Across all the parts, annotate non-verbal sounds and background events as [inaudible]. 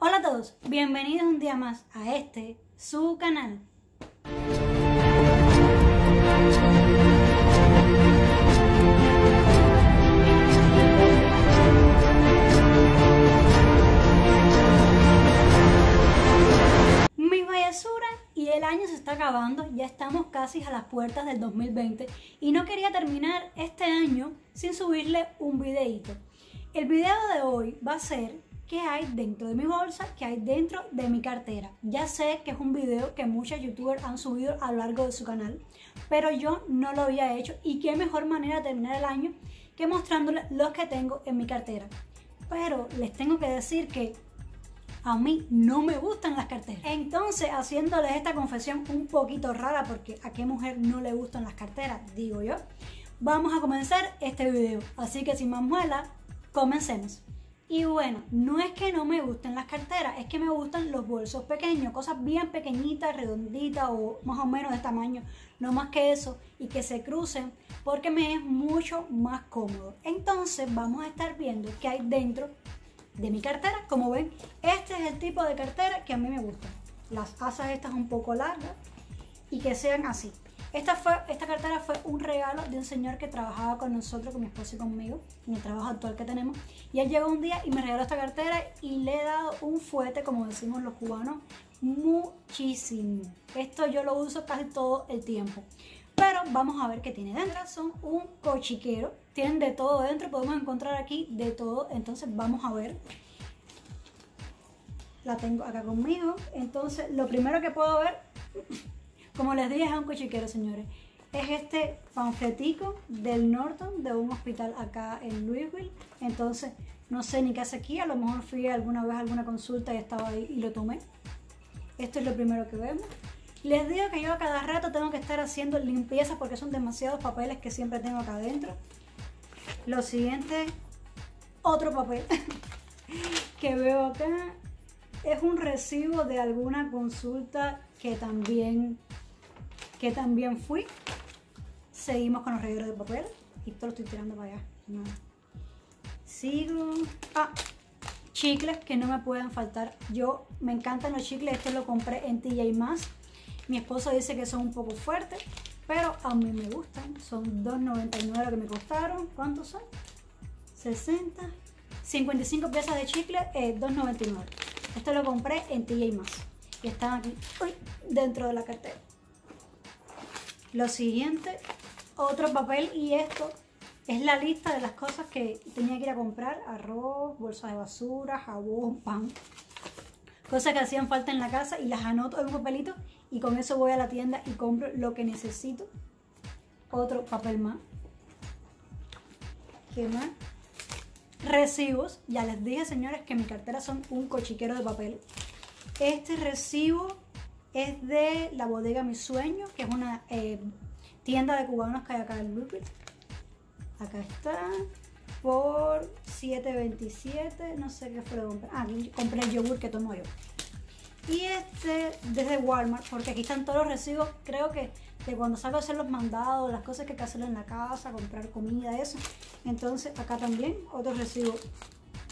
Hola a todos, bienvenidos un día más a este, su canal. Mi vallesura y el año se está acabando, ya estamos casi a las puertas del 2020 y no quería terminar este año sin subirle un videito. El video de hoy va a ser qué hay dentro de mi bolsa, qué hay dentro de mi cartera. Ya sé que es un video que muchos youtubers han subido a lo largo de su canal, pero yo no lo había hecho y qué mejor manera de terminar el año que mostrándoles los que tengo en mi cartera. Pero les tengo que decir que a mí no me gustan las carteras. Entonces, haciéndoles esta confesión un poquito rara, porque a qué mujer no le gustan las carteras, digo yo, vamos a comenzar este video. Así que sin más muela, comencemos. Y bueno, no es que no me gusten las carteras, es que me gustan los bolsos pequeños, cosas bien pequeñitas, redonditas o más o menos de tamaño, no más que eso, y que se crucen porque me es mucho más cómodo. Entonces vamos a estar viendo qué hay dentro de mi cartera. Como ven, este es el tipo de cartera que a mí me gusta. Las asas estas un poco largas y que sean así. Esta, fue, esta cartera fue un regalo de un señor que trabajaba con nosotros, con mi esposo y conmigo, en el trabajo actual que tenemos. Y él llegó un día y me regaló esta cartera y le he dado un fuete, como decimos los cubanos, muchísimo. Esto yo lo uso casi todo el tiempo. Pero vamos a ver qué tiene dentro. Son un cochiquero. Tienen de todo dentro. Podemos encontrar aquí de todo. Entonces vamos a ver. La tengo acá conmigo. Entonces lo primero que puedo ver, como les dije, es un cochiquero, señores. Es este panfletico del Norton de un hospital acá en Louisville. Entonces no sé ni qué hace aquí. A lo mejor fui alguna vez a alguna consulta y estaba ahí y lo tomé. Esto es lo primero que vemos. Les digo que yo a cada rato tengo que estar haciendo limpieza porque son demasiados papeles que siempre tengo acá adentro. Lo siguiente, otro papel [laughs] que veo acá es un recibo de alguna consulta que también, que también fui. Seguimos con los regueros de papel. Y esto lo estoy tirando para allá. Sigo. Ah, chicles que no me pueden faltar. Yo me encantan los chicles. Este lo compré en TJ Maxx. Mi esposo dice que son un poco fuertes, pero a mí me gustan. Son 2.99 lo que me costaron. ¿Cuántos son? 60. 55 piezas de chicle, eh, 2.99. Esto lo compré en TJ Maxx. Y están aquí dentro de la cartera. Lo siguiente, otro papel y esto es la lista de las cosas que tenía que ir a comprar. Arroz, bolsa de basura, jabón, pan. Cosas que hacían falta en la casa y las anoto en un papelito y con eso voy a la tienda y compro lo que necesito. Otro papel más. ¿Qué más? Recibos. Ya les dije, señores, que mi cartera son un cochiquero de papel. Este recibo es de la bodega Mi Sueño, que es una eh, tienda de cubanos que hay acá en Louisville. Acá está. Por 7.27, no sé qué fue lo compré. Ah, compré el yogur que tomo yo. Y este desde Walmart, porque aquí están todos los recibos, creo que de cuando salgo a hacer los mandados, las cosas que hay que hacer en la casa, comprar comida, eso. Entonces acá también otro recibo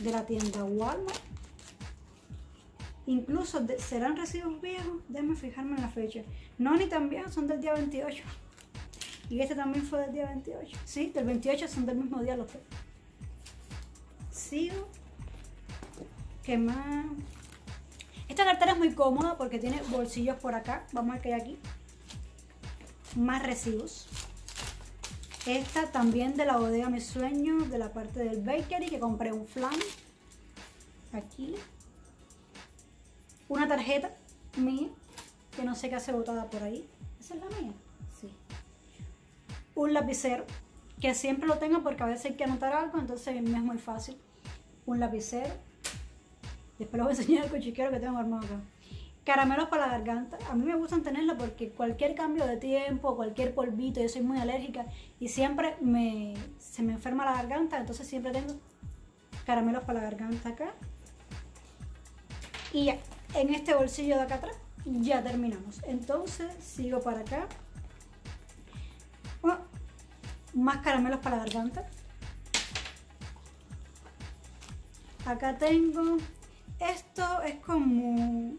de la tienda Walmart. Incluso serán recibos viejos, déjenme fijarme en la fecha. No, ni también, son del día 28. Y este también fue del día 28. Sí, del 28 son del mismo día los tres. Sigo. ¿Qué más? Esta cartera es muy cómoda porque tiene bolsillos por acá. Vamos a ver qué hay aquí. Más recibos. Esta también de la bodega Mi Sueño, de la parte del bakery, que compré un flan. Aquí. Una tarjeta mía, que no sé qué hace botada por ahí. ¿Esa es la mía? Sí. Un lapicero, que siempre lo tengo porque a veces hay que anotar algo, entonces me es muy fácil. Un lapicero Después les voy a enseñar el cochiquero que tengo armado acá. Caramelos para la garganta. A mí me gustan tenerlo porque cualquier cambio de tiempo, cualquier polvito, yo soy muy alérgica y siempre me, se me enferma la garganta, entonces siempre tengo caramelos para la garganta acá. Y ya, en este bolsillo de acá atrás, ya terminamos. Entonces sigo para acá. Más caramelos para la garganta. Acá tengo esto es como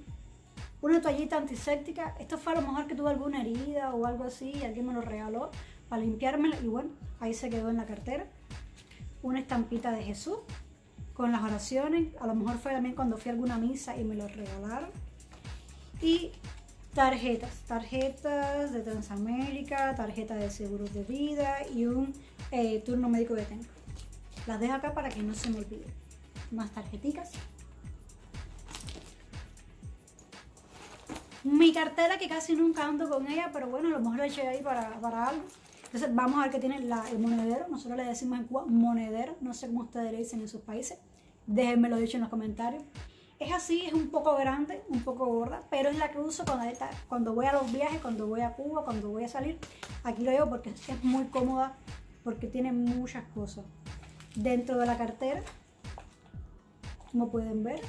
una toallita antiséptica. Esto fue a lo mejor que tuve alguna herida o algo así y alguien me lo regaló para limpiármela y bueno, ahí se quedó en la cartera. Una estampita de Jesús con las oraciones. A lo mejor fue también cuando fui a alguna misa y me lo regalaron. Y tarjetas, tarjetas de Transamérica, tarjeta de seguros de vida y un eh, turno médico que tengo. Las dejo acá para que no se me olvide. Más tarjeticas. Mi cartera que casi nunca ando con ella, pero bueno, a lo mejor la eché ahí para, para algo. Entonces vamos a ver qué tiene el monedero. Nosotros le decimos en Cuba monedero. No sé cómo ustedes le dicen en sus países. Déjenmelo dicho en los comentarios. Es así, es un poco grande, un poco gorda, pero es la que uso cuando, cuando voy a los viajes, cuando voy a Cuba, cuando voy a salir. Aquí lo llevo porque es muy cómoda, porque tiene muchas cosas. Dentro de la cartera, como pueden ver,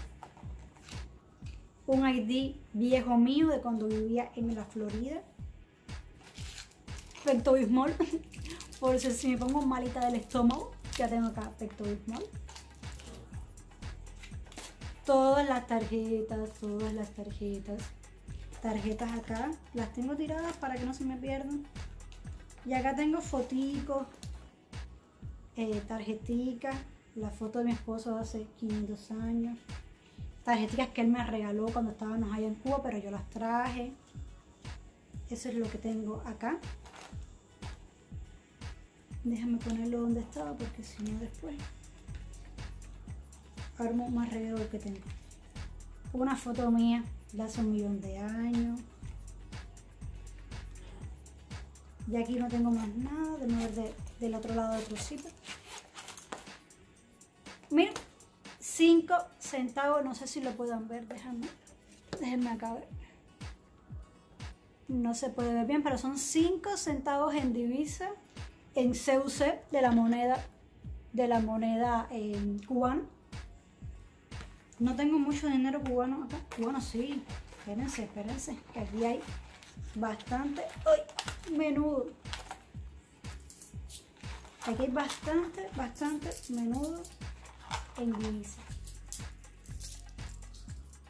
un ID viejo mío de cuando vivía en la Florida. Pectobismol, [laughs] por si me pongo malita del estómago, ya tengo acá Pectobismol. Todas las tarjetas, todas las tarjetas. Tarjetas acá, las tengo tiradas para que no se me pierdan. Y acá tengo foticos, eh, tarjeticas, la foto de mi esposo de hace 500 años tarjetas que él me regaló cuando estábamos allá en Cuba, pero yo las traje. Eso es lo que tengo acá. Déjame ponerlo donde estaba porque si no después armo más alrededor que tengo. Una foto mía de hace un millón de años. Y aquí no tengo más nada, de ver del otro lado del trocito. Miren, 5 centavos, no sé si lo puedan ver, déjame, déjenme acá ver. No se puede ver bien, pero son 5 centavos en divisa en CUC de la moneda de la moneda eh, cubana. No tengo mucho dinero cubano acá. Bueno, sí. Espérense, espérense. Que aquí hay bastante. Menudo. Aquí hay bastante, bastante menudo en divisa.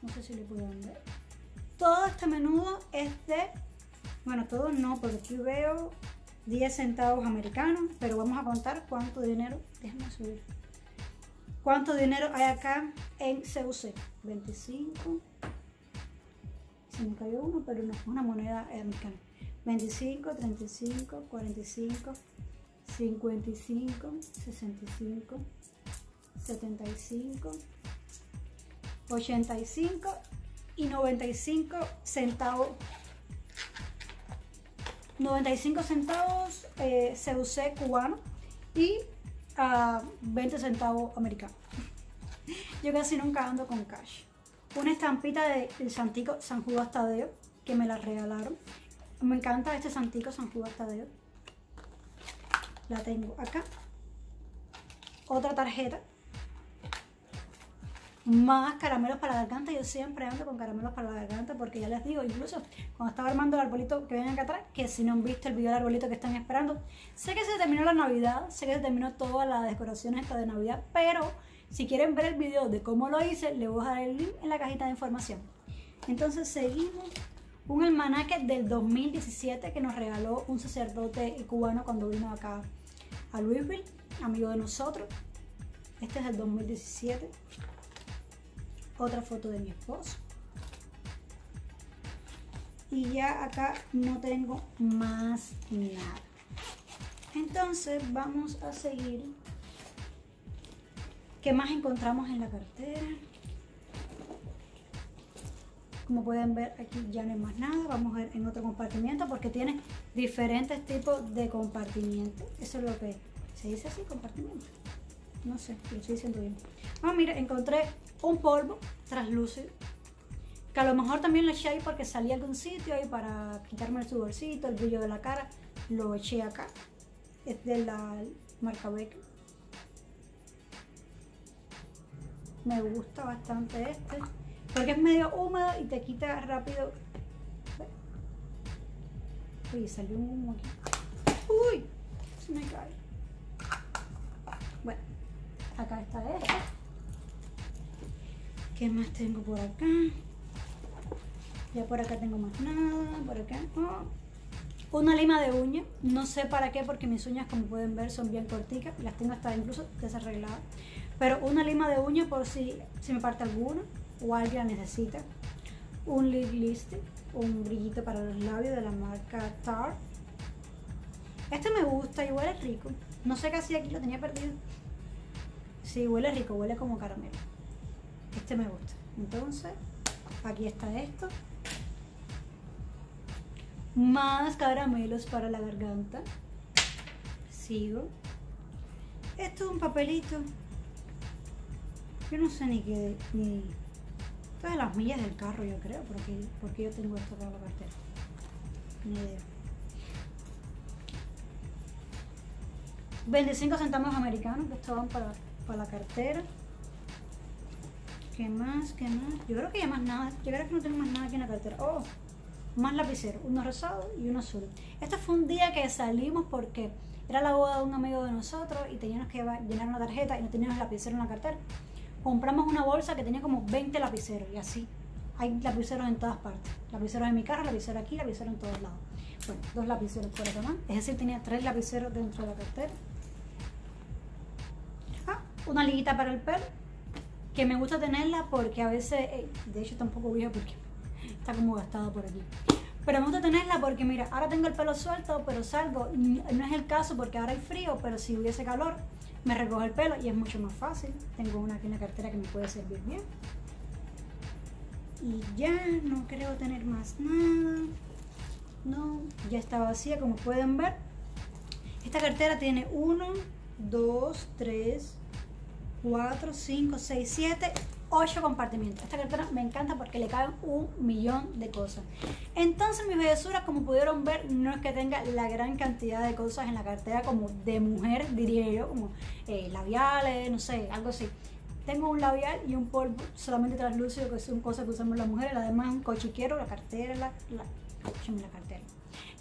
No sé si le pueden ver. Todo este menudo es de, bueno, todo no, porque aquí veo 10 centavos americanos, pero vamos a contar cuánto dinero, déjame subir. ¿Cuánto dinero hay acá en CUC? 25. Se me cayó uno, pero no, una moneda americana. 25, 35, 45, 55, 65, 75, 85 y 95 centavos 95 centavos eh, CUC cubano y a 20 centavos americanos. Yo casi nunca ando con cash. Una estampita del Santico San Judas Tadeo que me la regalaron. Me encanta este Santico San Judas Tadeo. La tengo acá. Otra tarjeta más caramelos para la garganta. Yo siempre ando con caramelos para la garganta porque ya les digo, incluso cuando estaba armando el arbolito que ven acá atrás, que si no han visto el video del arbolito que están esperando, sé que se terminó la Navidad, sé que se terminó toda la decoración esta de Navidad, pero si quieren ver el video de cómo lo hice, les voy a dejar el link en la cajita de información. Entonces seguimos un almanaque del 2017 que nos regaló un sacerdote cubano cuando vino acá a Louisville, amigo de nosotros. Este es el 2017 otra foto de mi esposo. Y ya acá no tengo más nada. Entonces vamos a seguir. ¿Qué más encontramos en la cartera? Como pueden ver aquí ya no hay más nada. Vamos a ver en otro compartimiento porque tiene diferentes tipos de compartimiento. Eso es lo que se dice así, compartimiento. No sé, lo estoy diciendo bien. Ah, mira, encontré un polvo translúcido que a lo mejor también lo eché ahí porque salí a algún sitio y para quitarme el sudorcito, el brillo de la cara, lo eché acá. Es de la marca Beck. Me gusta bastante este porque es medio húmedo y te quita rápido. Uy, salió un humo aquí. Uy, se me cae. Bueno, acá está este ¿Qué más tengo por acá? Ya por acá tengo más nada, por acá. Oh. Una lima de uña, no sé para qué porque mis uñas como pueden ver son bien corticas, las tengo hasta incluso desarregladas. Pero una lima de uña por si, si me parte alguna o alguien la necesita. Un lip lipstick, un brillito para los labios de la marca Tarte. Este me gusta y huele rico. No sé qué hacía aquí, lo tenía perdido. Sí, huele rico, huele como caramelo. Este me gusta. Entonces, aquí está esto. Más caramelos para la garganta. Sigo. Esto es un papelito. Yo no sé ni qué. Ni. Todas las millas del carro, yo creo. Porque, porque yo tengo esto para la cartera. Ni idea. 25 centavos americanos que estaban para, para la cartera. ¿Qué más? ¿Qué más? Yo creo que ya más nada. Yo creo que no tengo más nada aquí en la cartera. Oh, más lapicero. Uno rosado y uno azul. Este fue un día que salimos porque era la boda de un amigo de nosotros y teníamos que llenar una tarjeta y no teníamos lapicero en la cartera. Compramos una bolsa que tenía como 20 lapiceros y así. Hay lapiceros en todas partes. Lapiceros en mi carro, lapicero aquí, lapicero en todos lados. Bueno, dos lapiceros por acá más. Es decir, tenía tres lapiceros dentro de la cartera. Una liguita para el pelo que me gusta tenerla porque a veces, eh, de hecho tampoco vieja porque está como gastada por aquí. Pero me gusta tenerla porque mira, ahora tengo el pelo suelto, pero salgo, no es el caso porque ahora hay frío, pero si hubiese calor, me recojo el pelo y es mucho más fácil. Tengo una aquí en la cartera que me puede servir bien. Y ya no creo tener más nada. No, ya está vacía como pueden ver. Esta cartera tiene uno, dos, tres, 4, 5, 6, 7, 8 compartimientos. Esta cartera me encanta porque le caben un millón de cosas. Entonces mis bellezuras, como pudieron ver, no es que tenga la gran cantidad de cosas en la cartera como de mujer, diría yo, como eh, labiales, no sé, algo así. Tengo un labial y un polvo solamente translúcido, que son cosas que usamos las mujeres. Además, un cochiquero, la cartera, la cartera.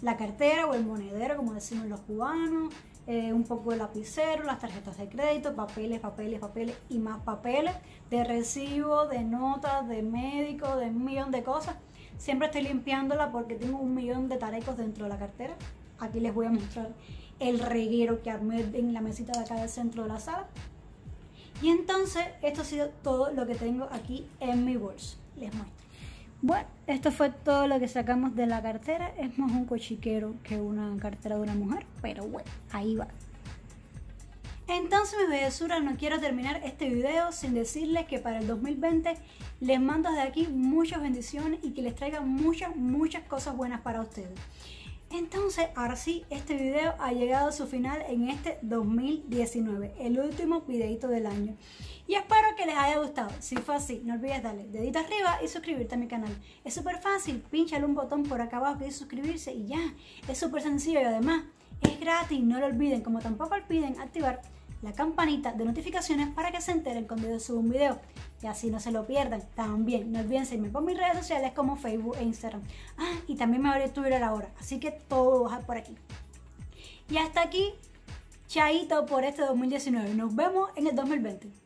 La cartera o el monedero, como decimos los cubanos eh, un poco de lapicero, las tarjetas de crédito, papeles, papeles, papeles y más papeles de recibo, de notas, de médico, de un millón de cosas. Siempre estoy limpiándola porque tengo un millón de tarecos dentro de la cartera. Aquí les voy a mostrar el reguero que armé en la mesita de acá del centro de la sala. Y entonces esto ha sido todo lo que tengo aquí en mi bolso. Les muestro. Bueno, esto fue todo lo que sacamos de la cartera. Es más un cochiquero que una cartera de una mujer, pero bueno, ahí va. Entonces, mis bellezuras, no quiero terminar este video sin decirles que para el 2020 les mando desde aquí muchas bendiciones y que les traiga muchas, muchas cosas buenas para ustedes. Entonces, ahora sí, este video ha llegado a su final en este 2019, el último videito del año. Y espero que les haya gustado. Si fue así, no olvides darle dedito arriba y suscribirte a mi canal. Es súper fácil, pinchale un botón por acá abajo que dice suscribirse y ya. Es súper sencillo y además es gratis. No lo olviden, como tampoco olviden activar la campanita de notificaciones para que se enteren cuando yo subo un video y así no se lo pierdan. También no olviden seguirme por mis redes sociales como Facebook e Instagram. Ah, y también me abrí Twitter ahora, así que todo baja por aquí. Y hasta aquí, chaito por este 2019. Nos vemos en el 2020.